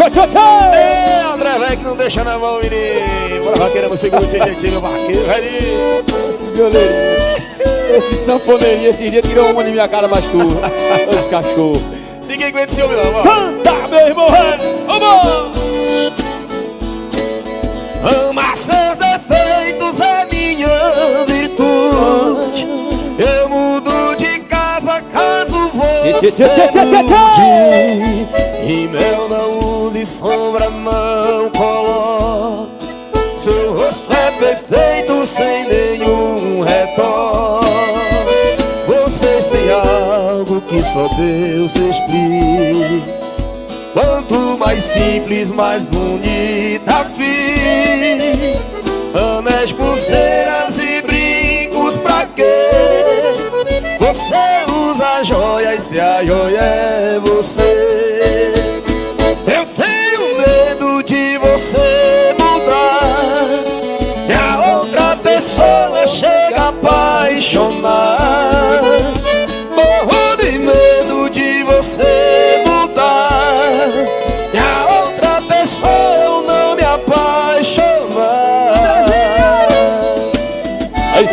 tchau, tchau, tchau. Ei, André, velho, que não deixa na mão, menino. Bora, vaqueira, você curte a gente, meu vaqueiro, velho. Esse violeirinho. Esse sanfoneirinho, esse dia tirou uma de minha cara, mas tu. Os cachorros. Ninguém aguenta esse homem, não. Canta, meu irmão, velho. Vamos! Amar seus defeitos é minha virtude. Eu mudo de casa caso você mude. E mel não use sombra, não coloque. Seu rosto é perfeito sem nenhum retoque. Vocês têm algo que só Deus explica. Quanto mais simples, mais bonita fica. Anéis, pulseiras e brincos pra quê? Você usa joias se a joia é você.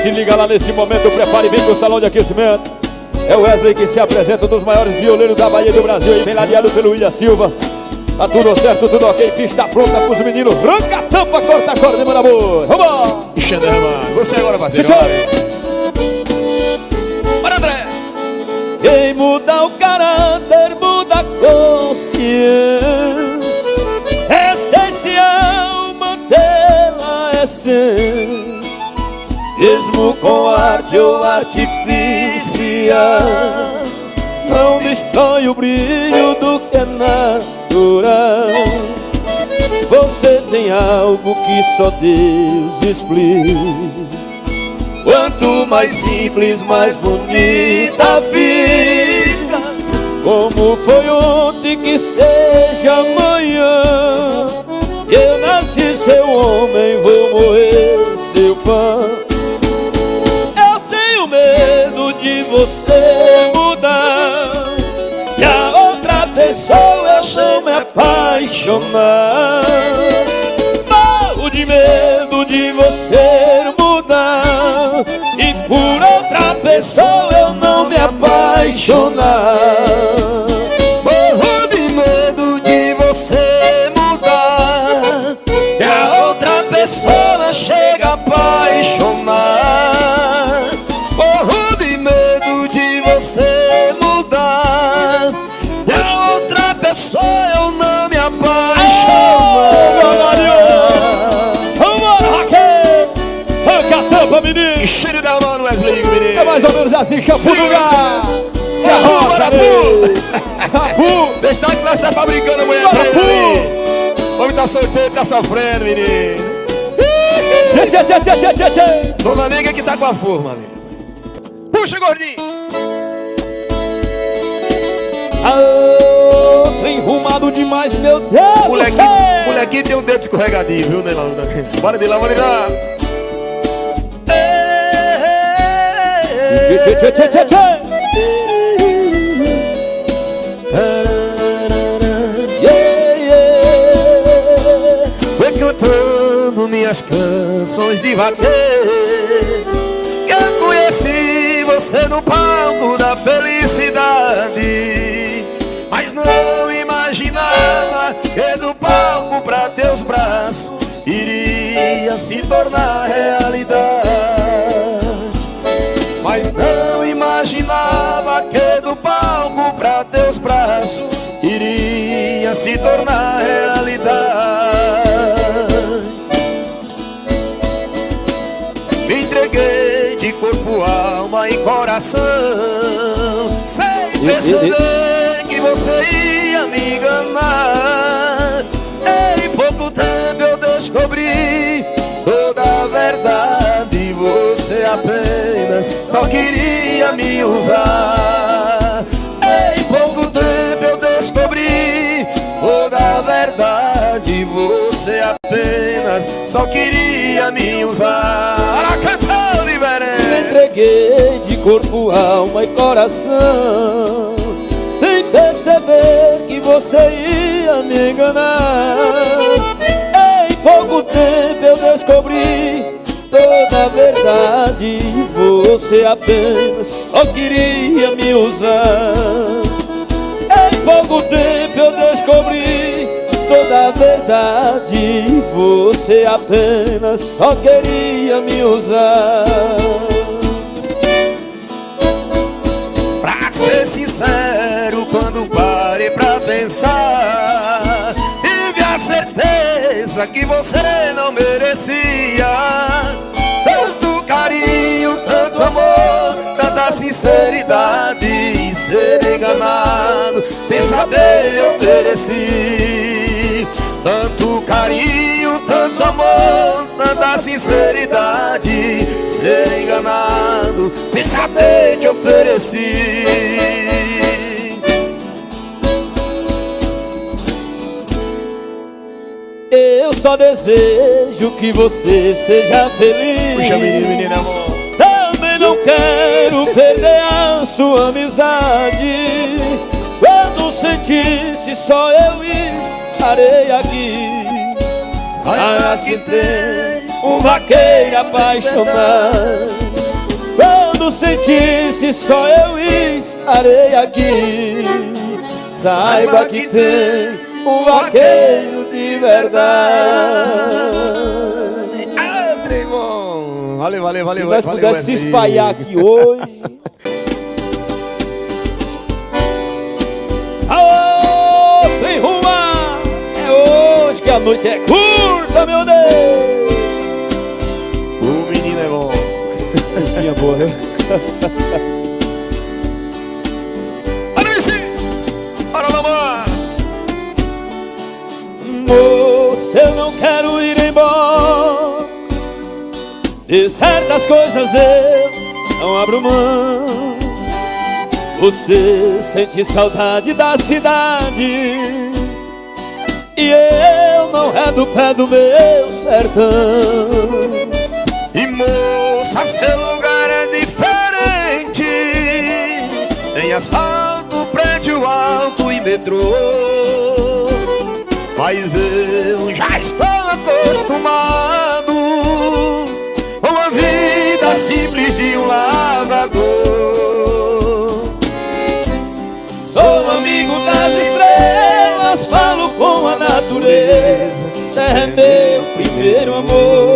Se liga lá nesse momento, prepare bem pro salão de aquecimento. É o Wesley que se apresenta, um dos maiores violeiros da Bahia do Brasil. E vem ladeado pelo William Silva. Tá tudo certo, tudo ok, pista pronta pros meninos. Ranca a tampa, corta a corda e manda boa. Vamos! Xandão, mano. Você agora, parceiro. Bora, André. Quem muda o caráter, muda a consciência. Essencial mantê-la é essência. Mesmo com arte ou artificial, não destrói o brilho do que é natural. Você tem algo que só Deus explica. Quanto mais simples, mais bonita fica. Como foi ontem que seja amanhã. Apaixonar. Morro de medo de você mudar. E por outra pessoa eu não me apaixonar. Cheiro da mão, Wesley, menino É mais ou menos assim, campo do lugar! Se Bora, arrocha, Pu! menino! Rapu! Vê se tá nós tá fabricando a mulher pra ele. O homem tá solteiro, tá sofrendo, menino Tchê, tchê, tchê, tchê, tchê, tchê! Dona Nega que tá com a forma, menino Puxa, gordinho Aô, rumado demais, meu Deus do Molequinho, céu! molequinho tem um dedo escorregadio, viu, Neilão? Bora de lá, bora de lá. Tchê, tchê, tchê, tchê, tchê. Foi cantando minhas canções de vaqueiro Que eu conheci você no palco da felicidade Mas não imaginava que do palco pra teus braços Iria se tornar Tornar realidade. Me entreguei de corpo, alma e coração Sem perceber que você ia me enganar. Em pouco tempo eu descobri toda a verdade Você apenas só queria me usar só queria me usar. Cantar, Me entreguei de corpo, alma e coração Sem perceber que você ia me enganar. Em pouco tempo eu descobri toda a verdade Você apenas só queria me usar. Em pouco tempo eu descobri toda a verdade Você apenas só queria me usar. Pra ser sincero, quando parei pra pensar Tive a certeza que você não merecia. Tanto carinho, tanto amor, tanta sinceridade ser enganado, sem saber eu amor, tanta sinceridade Ser enganado, saber te ofereci. Eu só desejo que você seja feliz. Puxa menino, menino amor. Também não quero perder a sua amizade. Quando sentisse só eu estarei aqui Saiba que tem um vaqueiro apaixonado. Quando sentisse só eu estarei aqui. Saiba que tem um vaqueiro de verdade. Ah, Tremon Valeu, valeu, valeu Se nós pudéssemos se espalhar aqui hoje. Aô, ruma! É hoje que a noite é curta, Musiquinha boa, viu? Olha Vici Lomar Moça, eu não quero ir embora. De certas coisas eu não abro mão. Você sente saudade da cidade. E eu não é do pé do meu sertão. E moça, seu asfalto, prédio alto e metrô. Mas eu já estou acostumado Com a vida simples de um lavrador. Sou amigo das estrelas, falo com a natureza. Terra é meu primeiro amor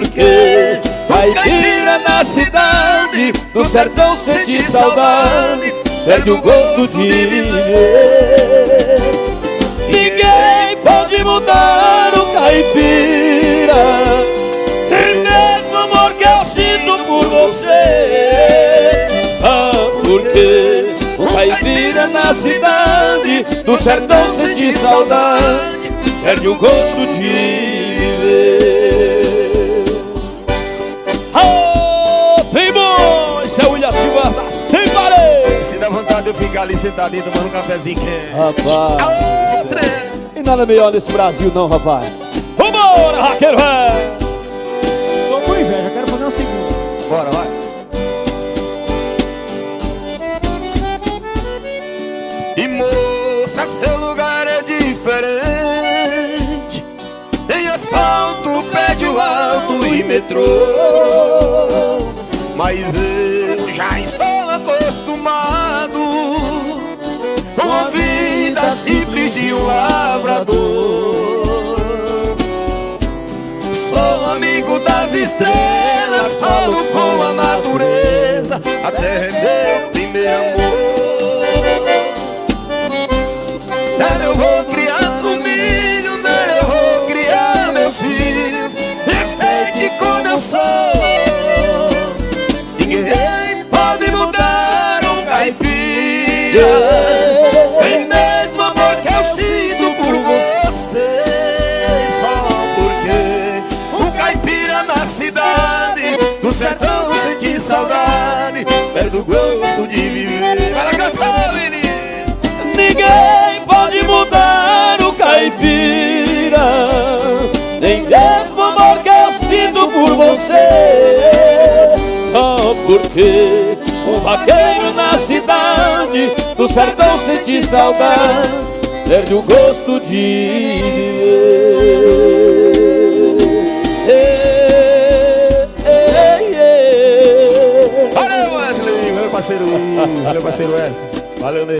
Mas por que caipira na cidade No sertão sente saudade Perde o gosto de viver. Ninguém pode mudar o caipira. Tem mesmo amor que eu sinto por você. Ah, porque o caipira na cidade Do sertão sente saudade Perde o gosto de Eu ficar ali sentadinho tomando um cafezinho quente. Rapaz. Outra. E nada melhor nesse Brasil não, rapaz. Vambora, raqueiro, velho Tô com inveja, quero fazer uma segunda. Bora, vai. E moça, seu lugar é diferente. Tem asfalto, prédio alto e metrô. Mas eu já estou acostumado lavrador Sou amigo das estrelas, falo com a natureza. A terra é meu primeiro amor. Perde o gosto de viver. Lá cantar. Ninguém pode mudar o caipira, nem mesmo o amor que eu sinto por você. Só porque um vaqueiro na cidade do sertão sente saudade, perde o gosto de viver. Parceiro. Valeu, parceiro Wesley. Valeu, Ney.